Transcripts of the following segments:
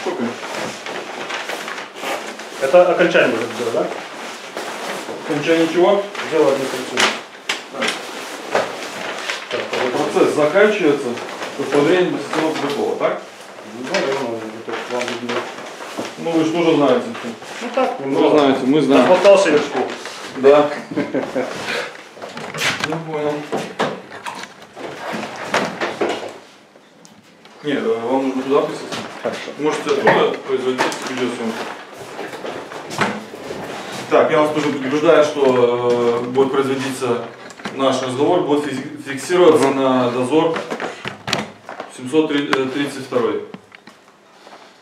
Сколько? Это окончание уже было, да? Окончание чего? Дело административное. Так, Процесс заканчивается с поступлением системы протокола, так? ну, наверное, это вам видно. Ну вы что же знаете? Ну так, Вы немного. знаете, мы знаем. Нахватался вершку. Да. Ну понял. Нет, э, вам нужно туда писать. Хорошо. Можете оттуда производить видеосъемку. Так, я вас тоже предупреждаю, что э, будет производиться наш разговор, будет фиксироваться на дозор 732.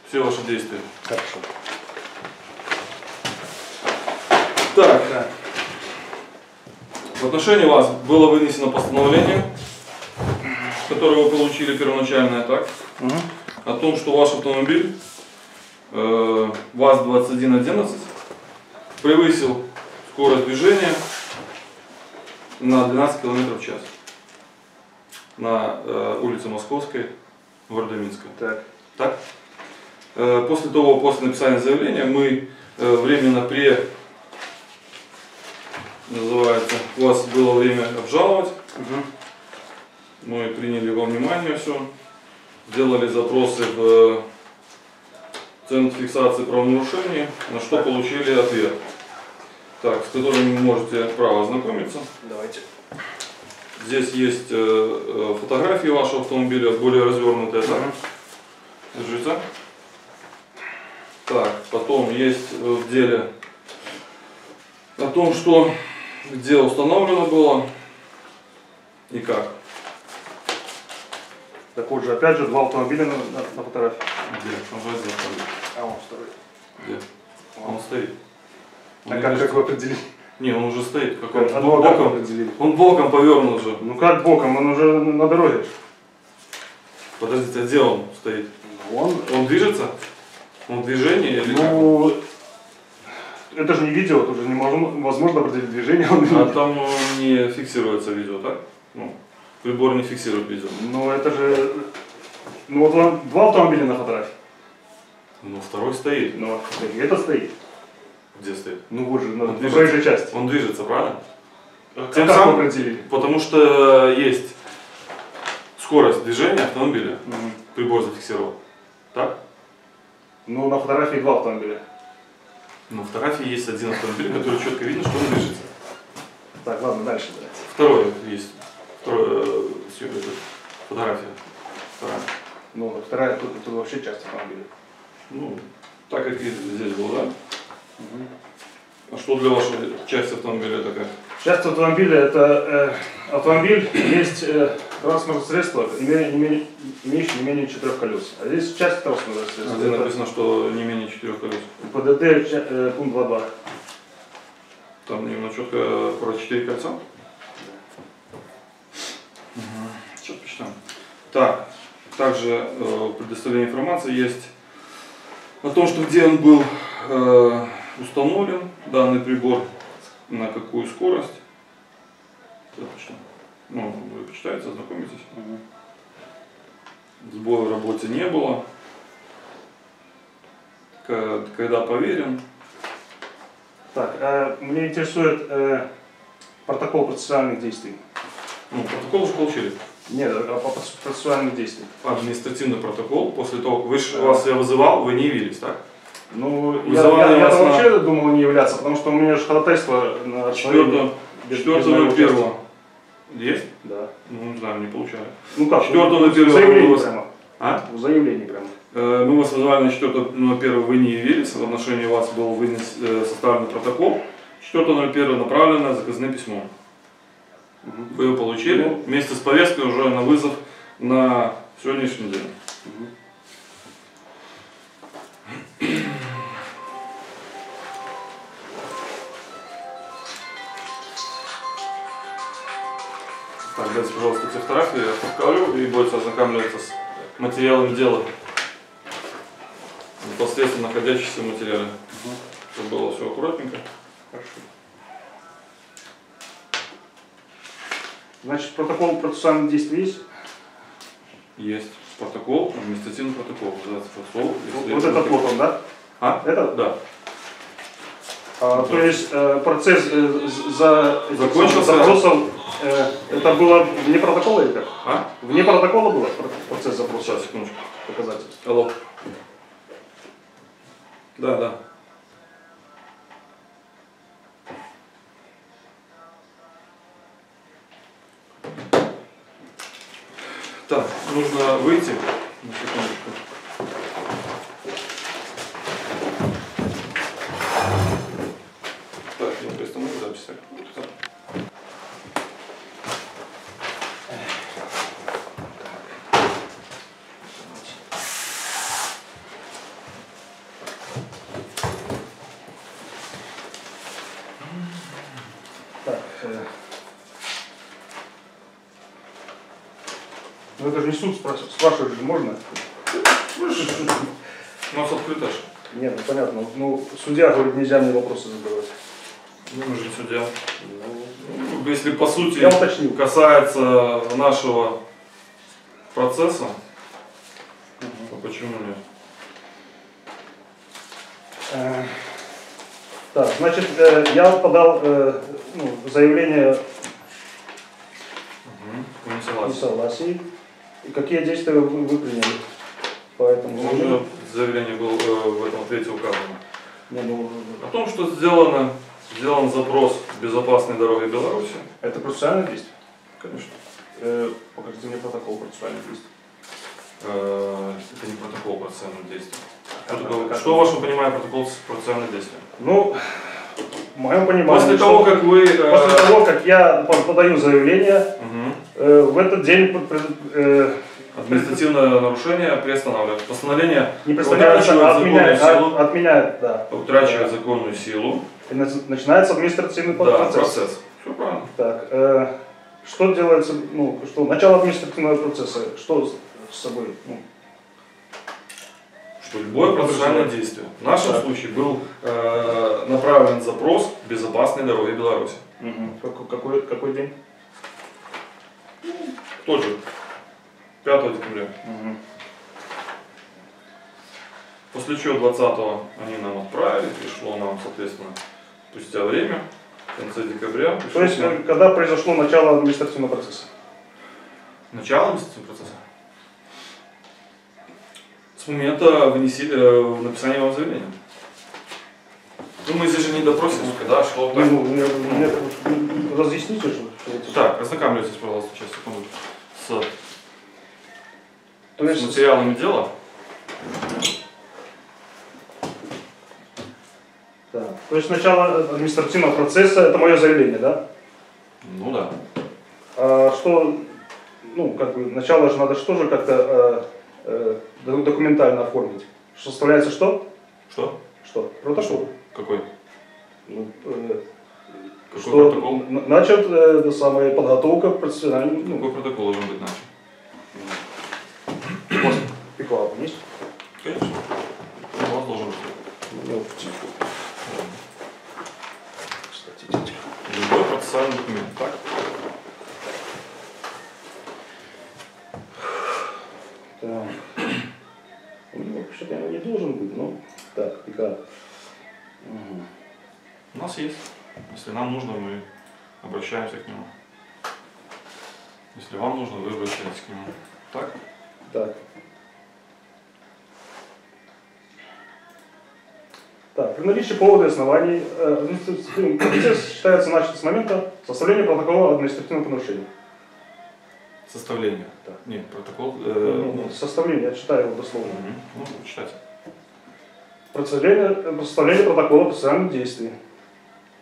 Все ваши действия. Хорошо. Так, Да. в отношении вас было вынесено постановление, которое вы получили первоначально, так? Мгм. О том, что ваш автомобиль э, ВАЗ-2111 превысил скорость движения на 12 км в час на э, улице Московской, города Минска. Так. Так? Э, После того, после написания заявления, мы э, временно пре называется, у вас было время обжаловать, Мгм. мы приняли во внимание все, сделали запросы в Центр фиксации правонарушений, на что получили ответ. Так, с которым вы можете право ознакомиться. Давайте. Здесь есть э, э, фотографии вашего автомобиля, более развернутые, так? Держите. Так, потом есть э, в деле о том, что где установлено было и как. Так вот же, опять же, два автомобиля на, на, на фотографии. Где? Он же один автомобиль. А он второй. Где? Он стоит. Он А как, как вы определили? Не, он уже стоит. Как А он? ну, а как боком. определили? Он боком повернут уже. Ну как боком, он уже на дороге. Подождите, а где он стоит? Он, Он движется? Он в движении или как? ну, это же не видео, тут же невозможно определить движение. Он, А там э, не фиксируется видео, так? Ну, прибор не фиксирует видео. Ну это же, ну вот вам два автомобиля на фотографии. Но второй стоит. Ну, и это стоит. Где стоит? Ну вот же, на, на проезжей части. Он движется, правильно? А Тем как определили? Потому что есть скорость движения автомобиля. Мгм. Прибор зафиксировал. Так? Ну на фотографии два автомобиля. На фотографии есть один автомобиль, который четко видно, что он движется. Так, ладно, дальше давайте. Второй есть. Э, фотография. Вторая. Ну, вторая, тут, тут вообще часть автомобиля. Ну, так как и здесь было, да? А что для вашей части автомобиля такая? Часть автомобиля это э, автомобиль есть э, транспортное средство, име- име- имеющее не менее четырех колес. А здесь часть транспортного средства. Где Это написано, что не менее четырех колес. ПДД э, пункт 2.2. Там именно четко про четыре кольца. Сейчас почитаем. Так, также э, предоставление информации есть о том, что где он был э, установлен, данный прибор, на какую скорость. Почитаю. Ну, вы почитаете, ознакомитесь. Сбоя в работе не было. Когда поверен, Так, э, меня интересует э, протокол процессуальных действий. ну, протокол уже получили. Нет, по проц- процессуальных действий. административный протокол после того, вы, Да. вас я вызывал, вы не явились, так? Ну, я, Вызывали я, я вас на- вообще думал не являться, потому что у меня же ходатайство на расширение. без- без моего 4 первого. Есть? Да. Ну, не знаю, не получали. Ну как? 4 в первого заявлении у вас- прямо. А? В заявлении прямо. Э, Мы вас вызывали на 4.01, вы не явились, в отношении вас был вынес, э, составлен протокол. 4.01 направлено заказное письмо. Вы его получили Ну. вместе с повесткой уже на вызов на сегодняшний день. Так, дайте, пожалуйста, те фотографии, я покажу и будете ознакомливаться с материалами дела. Непосредственно находящиеся в материале. Чтобы было все аккуратненько. Хорошо. Значит, протокол процессуальных действий есть? Есть. Протокол, административный протокол. Протокол. Вот это этот вот он, да? А? Это? Да. А, то есть э, процесс э, за Закончился. запросов, э, это было вне протокола или как? А? Вне протокола было про- процесс запроса Сейчас, секундочку. доказательств? Алло. Да, да. Так, нужно выйти. На секундочку. Так, я приостановлю запись. Так. Так. э. Ну это же не суд спрашивать, спрашивать же можно? У нас открыто ж. Нет, ну понятно. Ну, судья говорит, нельзя мне вопросы задавать. Ну, мы же судья. Ну, Если по сути Я уточнил. касается нашего процесса, то почему нет? Э, Так, значит, э, я подал э, ну, заявление Угу. Несогласии. И какие действия вы, вы приняли по этому Ну, заявлению? уже заявление было э, в этом ответе указано. Не, ну, О том, что сделано, сделан запрос безопасной дороги Беларуси. это процессуальное действие? Конечно. Э, покажите мне протокол процессуальных действий. Э, Это не протокол процессуальных действий. Что, Как- такое- как- что ваше понимание протокол процессуальных действий? Ну, в моем понимании, После того, как вы... э, после того, как я по- подаю заявление, мгм. э, в этот день э, Административное нарушение приостанавливается. Постановление не утрачивает а отменяет, законную силу. а- отменяет, да. утрачивает законную силу. И начинается административный Да, процесс. процесс. Все правильно. Так, э, что делается, ну, что, начало административного процесса, что с, собой, ну, любое процессуальное действие. В нашем Так. случае был э, направлен запрос безопасной дороги Беларуси. какой, какой, какой день? Тот же. 5 декабря. После чего 20 они нам отправили, пришло нам, соответственно, спустя время, в конце декабря. То есть, к нам э, когда произошло начало административного процесса? начало административного процесса. С момента вынеси, э, написания вам заявления. Ну, мы здесь же не допросим, да, что Ну, так. ну, мне, мне, ну, разъясните, что, что это? Так, ознакомьтесь, пожалуйста, сейчас, секунду, с, То с материалами дела. да. То есть, начало административного процесса, это мое заявление, да? Ну да. А что, ну, как бы, начало же надо что же как-то э, документально оформить. Что составляется что? Что? Что? Протокол. Какой? Ну, э, Какой что протокол? начат э, самая подготовка к профессиональному, ну, Какой протокол должен быть начат? у вас пиклап есть? Конечно. У вас должен быть. Ну. Любой процессуальный документ? Так. У него вообще-то не должен быть, но так, пиклап. Мгм. У нас есть. Если нам нужно, мы обращаемся к нему. Если вам нужно, вы обращаетесь к нему. Так? Так. Так, при наличии повода и оснований э, административный процесс считается начат с момента составления протокола административного нарушения. Составление. Так. Нет, протокол. Э, не, Составление, я читаю его дословно. мгм. Ну, читайте. Представление, составление протокола процессуальных действий.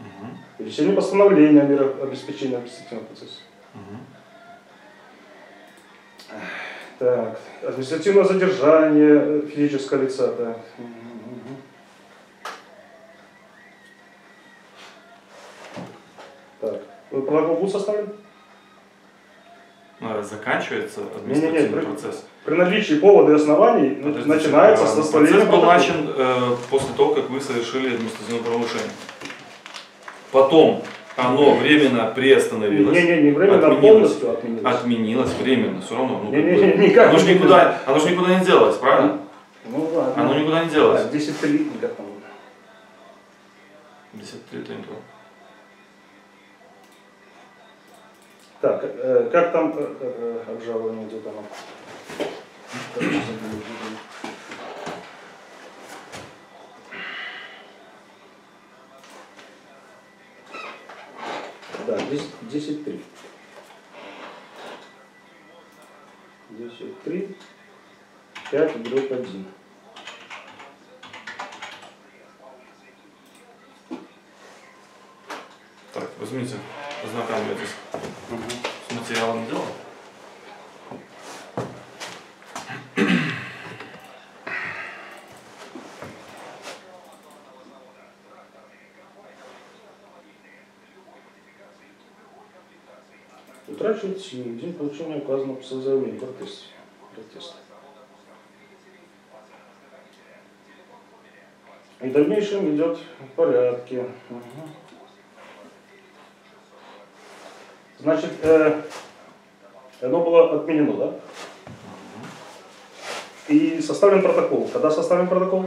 Мгм. Перечисление постановления о мерах обеспечения административного процесса. Мгм. Так, административное задержание физического лица. Так. Мгм. Так, протокол будет составлен? Э, Заканчивается административный при- процесс. При наличии повода и оснований ну, Подождите, начинается а, с составления Процесс был начат э, после того, как вы совершили административное правонарушение. Потом Оно временно приостановилось. Не, не, не временно, а Отменилось. полностью отменилось. Отменилось временно, все равно. Ну, Не, не, не, никак оно же не никуда, оно же никуда не делалось, правильно? Ну ладно. Оно никуда не делалось. Так, 10 3, как там. 53 это не то. Так, э, как там э, обжалование идет оно? Да, 10 3. 10 3. 5 дробь 1. Так, возьмите, ознакомьтесь с материалом дела. В день получения указанного по заявления протеста. протеста. И в дальнейшем идет в порядке. Мгм. Значит, э, оно было отменено, да? И составлен протокол. Когда составлен протокол?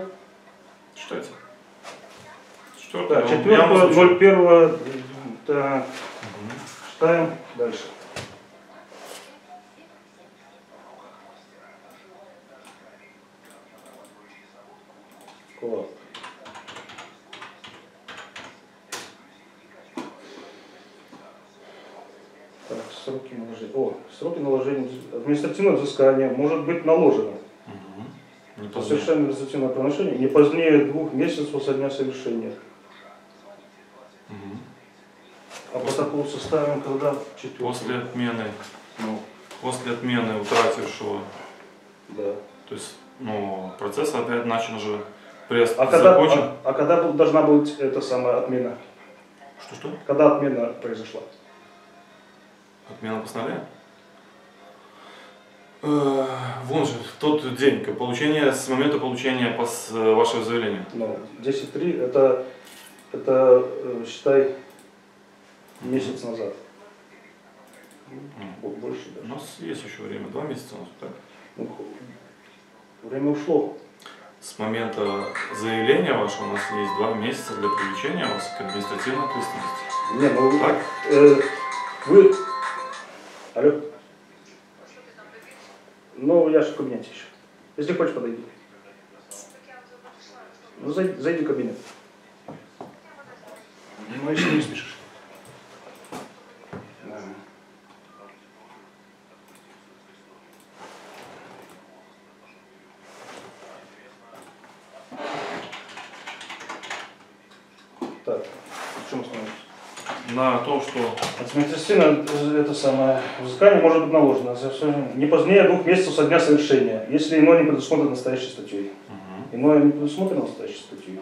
Что это? 4.01. Так, читаем дальше. Класс. Так, сроки наложения. О, сроки наложения административного взыскания может быть наложено Не по совершению административного правонарушения не позднее двух месяцев со дня совершения. Мгм. А протокол составим когда? Четвертый. После отмены, Ну, после отмены утратившего, да. то есть, ну, процесс опять начал уже прест А когда, закончен. а, а когда должна быть эта самая отмена? Что-что? Когда отмена произошла? Отмена постановления? Э, Вон же, в тот день, как получение, с момента получения пос- э, вашего заявления. Ну, 10.3 это, это э, считай, месяц назад. Бо- Больше У даже. нас есть еще время, два месяца у нас, так? Ну, время ушло. С момента заявления вашего у нас есть два месяца для привлечения вас к административной ответственности. Не, ну Так? э, вы... Алло? Ну, я же в кабинете еще. Если хочешь, подойди. Ну, зайди, зайди в кабинет. Ну, если не спешишь. Да. Так, в чем остановились? На том, что э, это самое взыскание может быть наложено не позднее двух месяцев со дня совершения, если иное не предусмотрено настоящей статьей. Иное не предусмотрено настоящей статьей.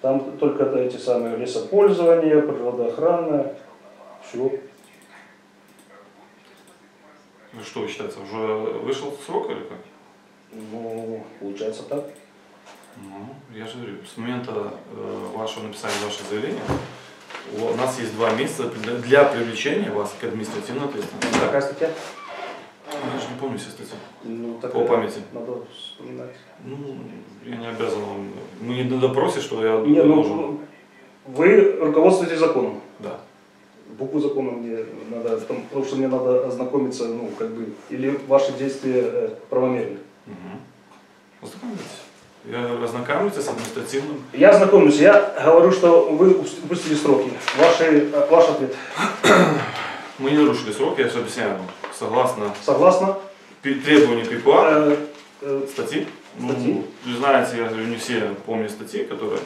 Там только это эти самые лесопользование, природоохрана, все. Ну, что вы считаете, уже вышел срок или как? Ну, получается так. Ну, я же говорю, с момента э, вашего написания вашего заявления у нас есть два месяца для, привлечения вас к административной ответственности. Какая статья? Я же не помню все статьи. Ну, По такая. памяти. Надо вспоминать. Ну, я не обязан вам. Мы не на допросе, что я Не, должен. ну, вы руководствуетесь законом. Да. Букву закона мне надо, потому потому что мне надо ознакомиться, ну, как бы, или ваши действия э, правомерны. Угу. Ознакомьтесь. Я ознакомлюсь с административным. Я знакомлюсь, я говорю, что вы упустили сроки. Ваши, ваш ответ. Мы не нарушили срок, я же объясняю вам. Согласно Согласна? пи- требованию ПИПА, Э, статьи. Статьи? Ну, вы знаете, я говорю, не все помнят статьи, которые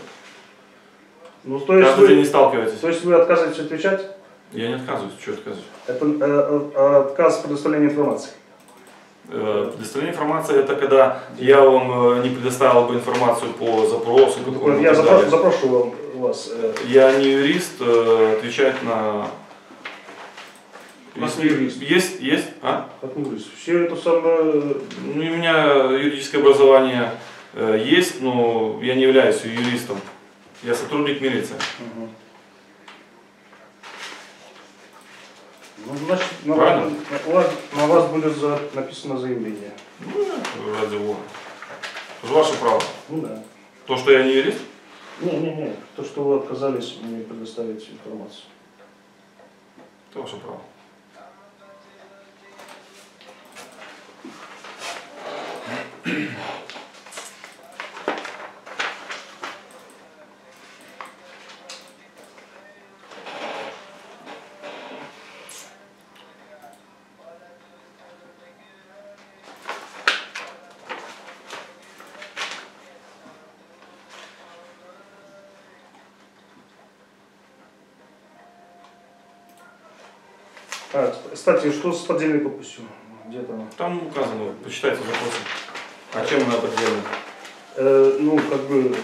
ну, то есть, день не вы, сталкиваетесь. то есть вы отказываетесь отвечать? Я не отказываюсь, что отказываюсь. Это э, э, отказ в предоставлении информации. Э, Предоставление информации это когда я вам э, не предоставил бы информацию по запросу Я так запро- далее. запрошиваю вас. э, Я не юрист, э, отвечать на... Если не юрист. Есть, есть, а? как не говорится, все это самое... Ну, у меня юридическое образование э, есть, но я не являюсь юристом. Я сотрудник милиции. Мгм. Ну, значит, на Правильно? вас, на вас- на вас будет за- написано заявление. Ну, ради бога. Это же ваше право. Ну да. То, что я не юрист, Не-не-не, то, что вы отказались мне предоставить информацию. это ваше право. Кстати, что с поддельной подписью? Где там? Там указано, почитайте запросы. А чем она поддельна? Э, ну, как бы,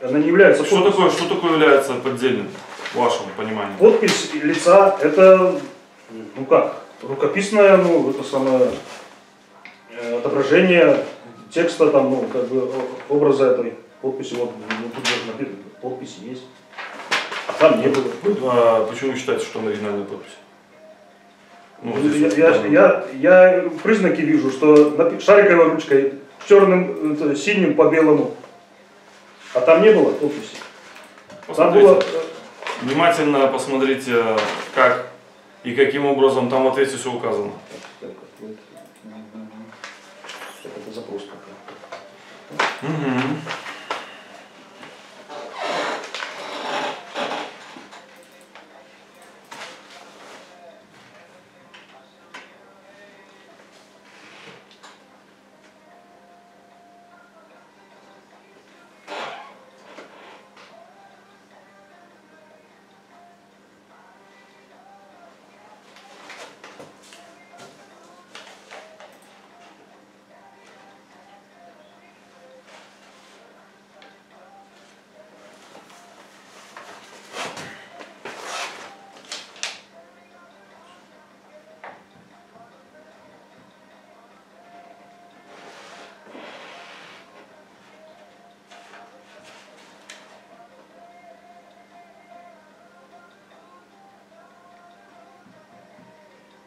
она не является Что подписью. такое, что такое является поддельным, в вашем понимании? Подпись лица это, ну как, рукописное, ну, это самое э, отображение текста, там, ну, как бы образа этой подписи, вот, ну, тут даже написано, подпись есть. А там не было. А почему вы считаете, что она оригинальная подпись? Ну, я, я, я, я признаки вижу, что шариковой ручкой, черным, это, синим по белому, а там не было подписи. Там было, э, Внимательно посмотрите, как и каким образом там в ответе все указано. Это запрос пока. Мгм.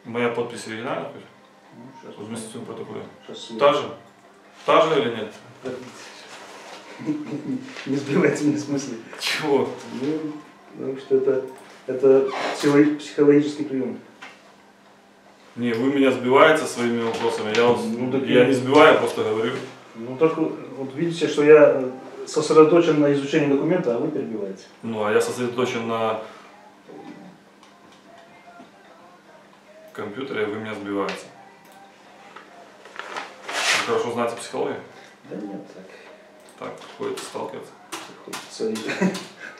Моя подпись оригинальная? Ну, сейчас В административном протоколе. Сейчас Та же? Та же или нет? Не сбивайте меня в смысле. Чего? Ну, потому что это, это психо- психологический прием. Не, вы меня сбиваете своими вопросами. Я, вас- Ну, так я не сбиваю, я просто говорю. Ну так вот видите, что я сосредоточен на изучении документа, а вы перебиваете. Ну, а я сосредоточен на компьютере, вы меня сбиваете. Вы хорошо знаете психологию? Да нет, так. Так, ходите сталкиваться. Хочется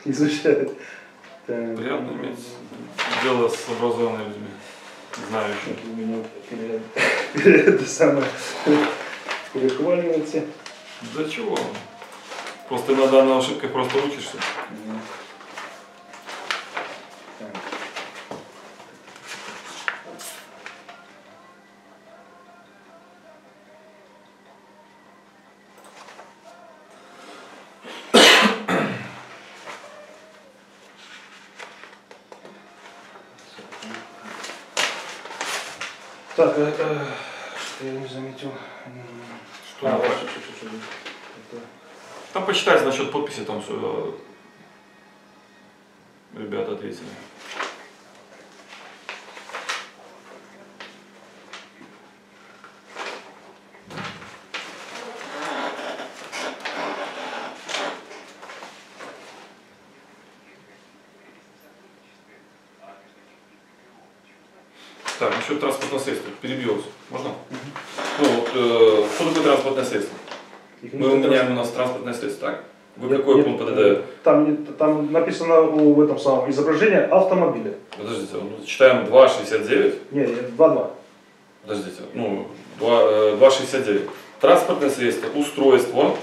изучать. Приятно иметь дело с образованными людьми, знающими. Вы меня это самое перехваливаете. Да чего? Просто иногда на ошибках просто учишься. Так, э, э, что я не заметил. Что а, вот. Это- Там почитайте насчет подписи, там все ребята ответили. Так, насчет транспортного средства. Перебью вас. Можно? Ну, вот, э, что такое транспортное средство? Их Мы не меняем у нас транспортное средство, так? Вы Нет, какой нет, пункт э, ПДД? Там, там написано в этом самом изображении автомобиля. Подождите, ну, читаем 2.69. Не, 2-2. Подождите, ну, 2, э, 2.69. Транспортное средство, устройство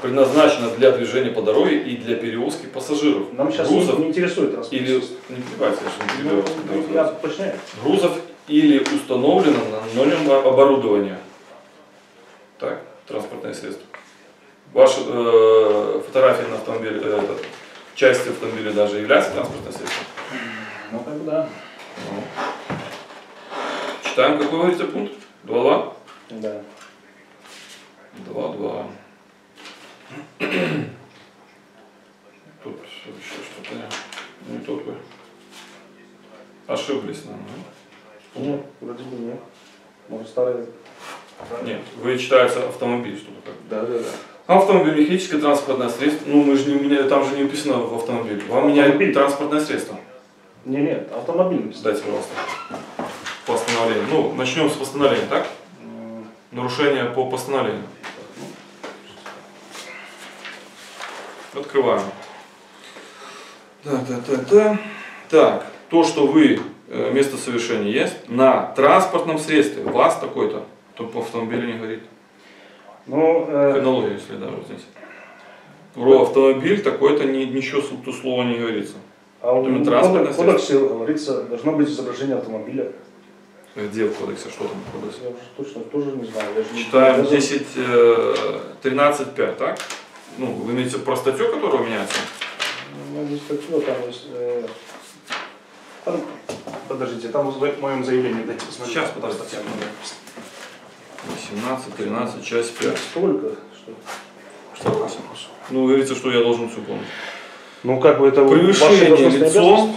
предназначено для движения по дороге и для перевозки пассажиров, Нам сейчас грузов не интересует транспорт. или... Не перебивайте, я же не Ну, перебиваю. я уточняю. Грузов или установлено на нем оборудование. Так, транспортное средство. Ваши э, фотографии на автомобиле, э, этот, автомобиля даже являются транспортным средством? Ну, как бы да. Ну. Читаем, какой вы говорите пункт? 2.2? Да. 2.2. Тут еще что-то не тут вы. Ошиблись, наверное. Нет, вроде бы нет. Может старый. Нет, вы читаете автомобиль, что-то как. Да, да, да. Автомобиль, механическое транспортное средство. Ну, мы же не меняли, там же не написано в автомобиле. Вам Автомобиль. транспортное средство. Не, нет, автомобиль. написано. Дайте, пожалуйста. Постановление. Ну, начнем с постановления, так? Нарушение по постановлению. Открываем. Так, так, так, так. Так, то, что вы, э, место совершения есть, на транспортном средстве, у вас такой-то, то по автомобилю не говорит. Ну, э, Хронология, если даже вот здесь. Про автомобиль такой-то ни, ничего тут слова не говорится. а именно транспортное кодексе, говорится, должно быть изображение автомобиля. Где в кодексе, что там в кодексе? Я уже точно тоже не знаю. Я же не- Читаем за- 10, э, 13.5, так? Ну, вы имеете про статью, которая меняется? Ну, не статью, а там есть... э, там- подождите, там в моем заявлении дайте посмотреть. Сейчас, подождите. Статья много. 18, 13, часть 5. Столько, что... Что? Ну, вы говорите, что я должен все помнить. Ну, как бы это Превышение лицом,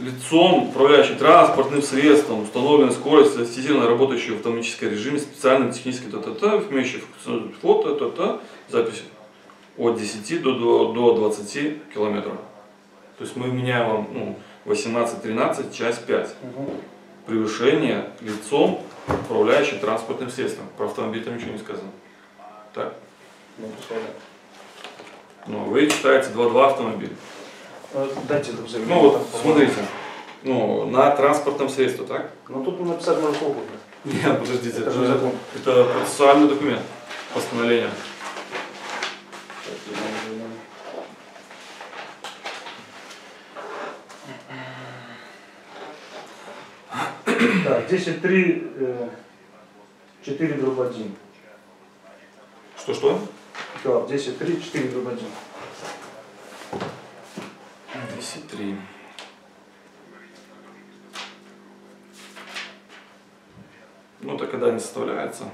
лицом, управляющим транспортным средством, установленной скорость, ассистированно работающей в автоматическом режиме, специальным техническим т-т-т, имеющий фото, т-т, записи от 10 до, до, до 20 километров. То есть мы меняем вам ну, 18-13, часть 5. Мгм. Превышение лицом, управляющим транспортным средством. Про автомобиль там ничего не сказано. Так. Ну. Ну, вы читаете 2.2 автомобиль. Э, Дайте это заявление. Ну вот, смотрите. Ну, на транспортном средстве, так? Ну, тут написать можно сколько. Нет, подождите, Это закон. это процессуальный документ, постановление. Так, 10.3, э, 4 дробь 1. Что-что? Да, 10.3, 4 дробь 1. 10.3. Ну, это когда не составляется.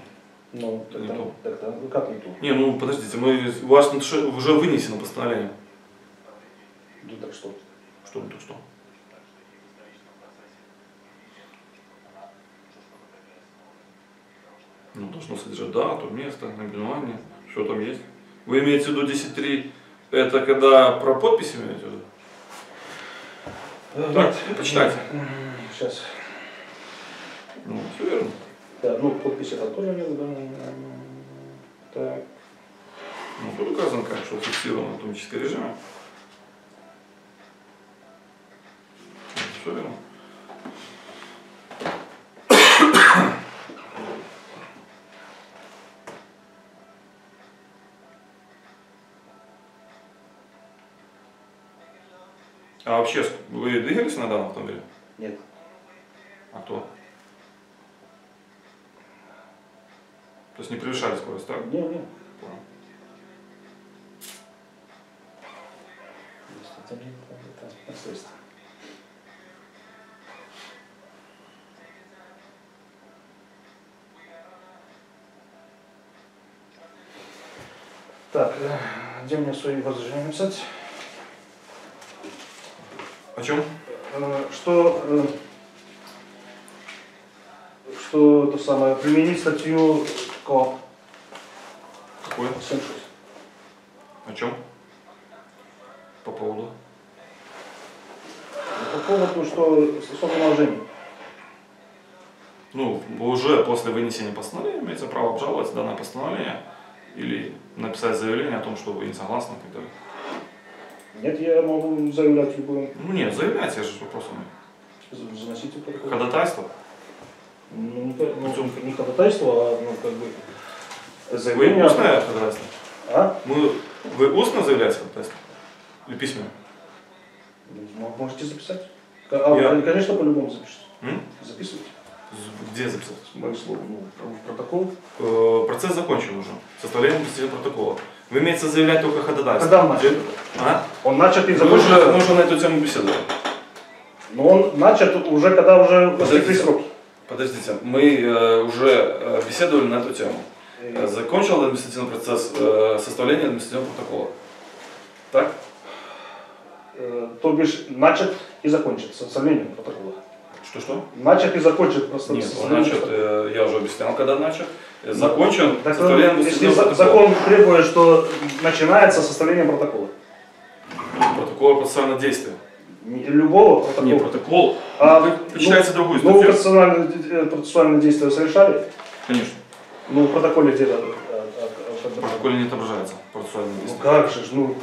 Ну, так, Не то. так, там, ну как не то? Не, ну подождите, мы, у вас уже вынесено постановление. Ну так что? Что ну, так что? Ну, содержать дату, место, наименование, что там есть. Вы имеете в виду 10.3, это когда про подписи имеете в виду? Так, почитайте. Сейчас. Ну, все верно. Да, ну подписи там тоже нет, да. Так. Ну, тут указано как, что фиксировано в автоматическом режиме. Все верно. А вообще, вы двигались на данном автомобиле? Нет. А кто? То есть не превышали скорость, так? Не, не. Понял. Это не это. Так, э, где мне свои возражения написать? Чем? Э, Что, э, что это самое, применить статью КОАП Какой? 76. О чем? По поводу? По поводу, что стосовно наложения. Ну, уже после вынесения постановления имеется право обжаловать данное постановление или написать заявление о том, что вы не согласны и так далее. Нет, я могу заявлять любым, Ну нет, заявляйте же вопросом. заносите протокол. Ходатайство. Ну, ну, не ходатайство, а ну, как бы Вы заявление. устное ходатайство? А? Мы, вы устно заявляете ходатайство? Или письменно? Ну, Можете записать. А, Я- Конечно, по-любому запишите. М? Записывайте. Где записать? Мои слова. Ну, в протокол. Э, Процесс закончен уже. Составление протокола. Вы имеете заявлять только ходатайство. Когда он начат? А? Он начат и Мы закончен. уже, мы уже на эту тему беседовали. Но он начат уже, когда уже истекли сроки. Подождите, мы э, уже э, беседовали на эту тему. И, Э, Закончил административный процесс э, составления административного протокола. Так? э, то бишь начат и закончит составлением протокола. Что-что? Начат и закончит просто Нет, он составление начат, э, я уже объяснял, когда начат. Э, Закончен Так, составлением если протокола. закон требует, что начинается составлением протокола. Протокола процессуального действия. Любого протокола. Не, протокол. А, Вы почитайте другую Ну, статью. процессуальные, э, процессуальные действия совершали? Конечно. Ну, в протоколе где-то. э, э, э, В протоколе не отображается процессуальное Ну действие. как же, ж, ну.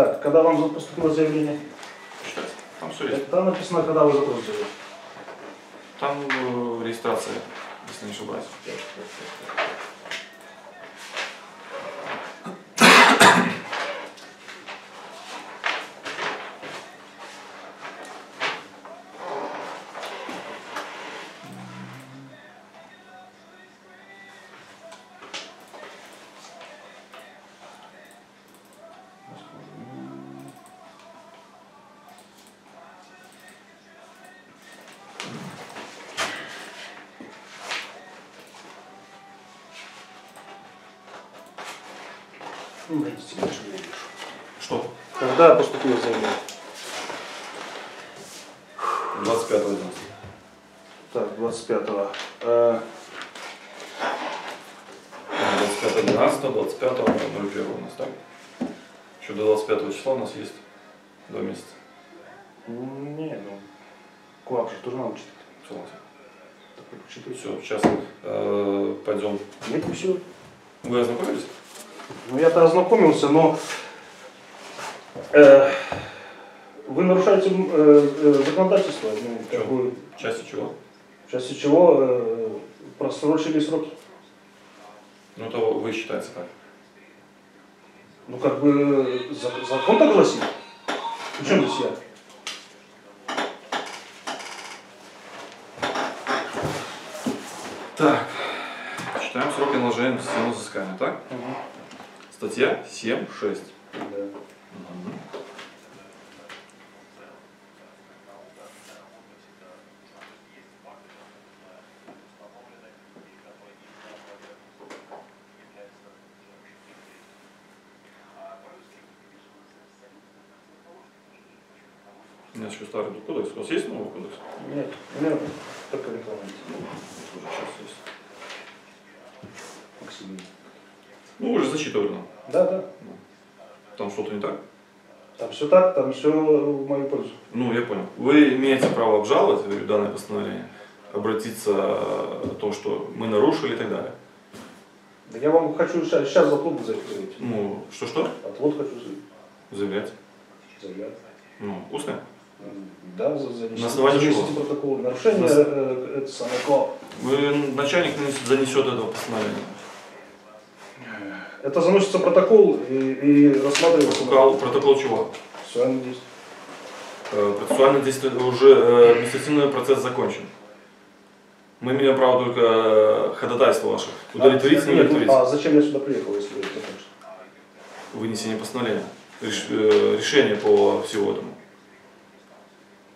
Так, когда вам поступило заявление? Там все есть. Там написано, когда вы запрос сделали. Там э, регистрация, если не ошибаюсь. Что? Когда поступило заявление? 25 12. Так, 25-го. Э, 25 12 25 01 у нас, так? Еще до 25 числа у нас есть два месяца. не, ну, КУАП же тоже надо учитывать. Согласен. Так, вы учитываете. Все, сейчас э, пойдем. Нет, не все. Вы ознакомились? Ну, я-то ознакомился, но э, вы нарушаете э, э, законодательство, ну, чём? какую- В части чего? в части чего э, просрочили сроки. Ну, то вы считаете как? Ну, как бы э, за- закон так гласит. Причем здесь я? Так, читаем сроки наложения административного взыскания, так? Статья 7.6. Да. У меня еще старый кодекс. У вас есть новый кодекс? Нет, у меня только реклама. Тоже сейчас есть. Максим. Ну, вы же зачитывали нам. Да, да. Там что-то не так? Там все так, там все в мою пользу. Ну, я понял. Вы имеете право обжаловать данное постановление, обратиться о том, что мы нарушили и так далее. Да я вам хочу сейчас, заплату заявить. Ну, что-что? Отвод хочу Заявлять. заявлять. Ну, устно? Да, за, за На основании чего? занесите протокол нарушения, На с- э, это самое КОАП. Вы, начальник занесет этого постановления. Это заносится протокол и, и рассматривается. Протокол, протокол чего? Все, надеюсь. Э, Процессуальное действие уже э, административный процесс закончен. Мы имеем право только э, ходатайство ваше. Удовлетворить, не Нет, ну, удовлетворить. А зачем я сюда приехал, если это? Вынесение постановления. Реш- э, решение по всему этому.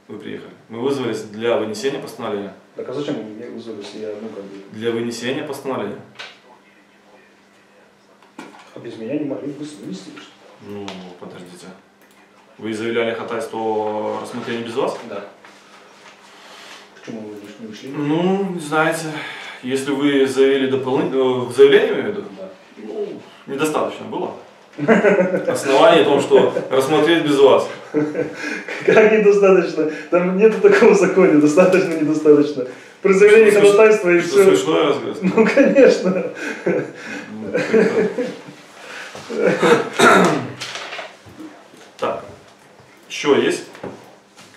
Вы приехали. Мы вызвались для вынесения постановления. Так а зачем мне вызвали, если я, ну, как бы, Для вынесения постановления. а без меня не могли бы вынести? что? Ну, подождите. Вы заявляли ходатайство о рассмотрении без вас? Да. Почему вы не- ушли? Ну, знаете, если вы заявили дополнительное заявление, имею в виду, Да. ну, недостаточно было. Основание о том, что рассмотреть без вас. Как недостаточно? Там нету такого в законе, достаточно, недостаточно. При заявлении Что, ходатайства и Что все. смешное разговор? Ну, конечно. Ну, еще есть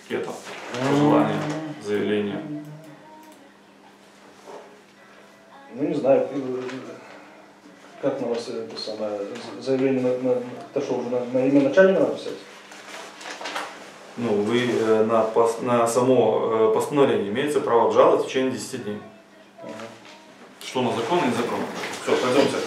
какие-то пожелания, заявления? Ну, не знаю, как на вас это самое заявление на, на, это что, уже на, на имя начальника надо писать? Ну, вы э, на, пос- на само э, постановление имеете право обжаловать в течение 10 дней. Ага. Что на закон и незаконно. Все, пойдемте.